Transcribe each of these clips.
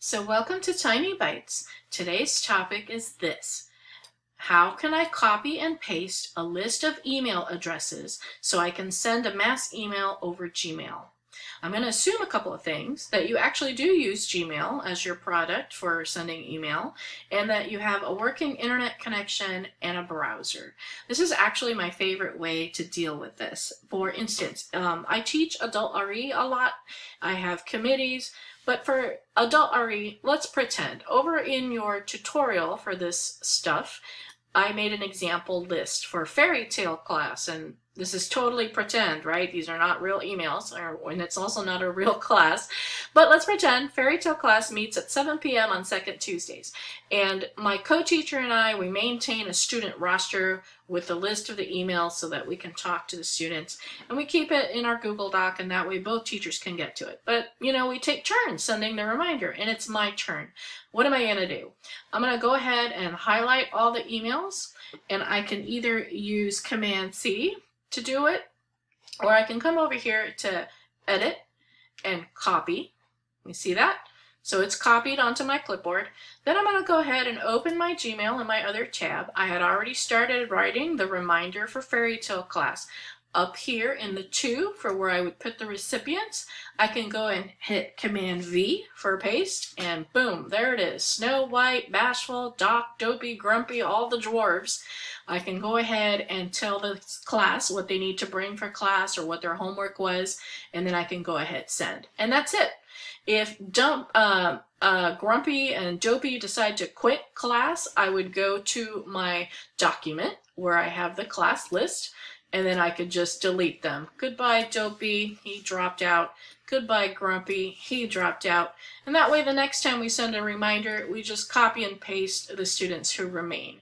So welcome to Tiny Bites. Today's topic is this. How can I copy and paste a list of email addresses so I can send a mass email over Gmail? I'm going to assume a couple of things, that you actually do use Gmail as your product for sending email, and that you have a working internet connection and a browser. This is actually my favorite way to deal with this. For instance, um, I teach adult RE a lot. I have committees but for adult RE, let's pretend. Over in your tutorial for this stuff, I made an example list for fairy tale class, and this is totally pretend, right? These are not real emails, or, and it's also not a real class. But let's pretend Fairy Tale class meets at 7 p.m. on second Tuesdays. And my co-teacher and I, we maintain a student roster with a list of the emails so that we can talk to the students. And we keep it in our Google Doc, and that way both teachers can get to it. But, you know, we take turns sending the reminder, and it's my turn. What am I going to do? I'm going to go ahead and highlight all the emails, and I can either use Command-C, to do it, or I can come over here to edit and copy. You see that? So it's copied onto my clipboard. Then I'm going to go ahead and open my Gmail in my other tab. I had already started writing the reminder for fairy tale class. Up here in the two for where I would put the recipients, I can go and hit Command V for paste and boom, there it is. Snow White, Bashful, Doc, Dopey, Grumpy, all the dwarves. I can go ahead and tell the class what they need to bring for class or what their homework was, and then I can go ahead send. And that's it. If Dump, uh, uh, Grumpy and Dopey decide to quit class, I would go to my document where I have the class list and then I could just delete them. Goodbye, Dopey, he dropped out. Goodbye, Grumpy, he dropped out. And that way the next time we send a reminder, we just copy and paste the students who remain.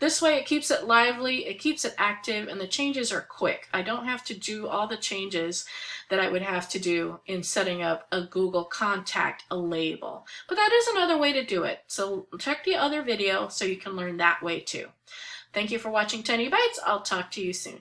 This way it keeps it lively, it keeps it active, and the changes are quick. I don't have to do all the changes that I would have to do in setting up a Google contact a label. But that is another way to do it. So check the other video so you can learn that way too. Thank you for watching Tiny Bites. I'll talk to you soon.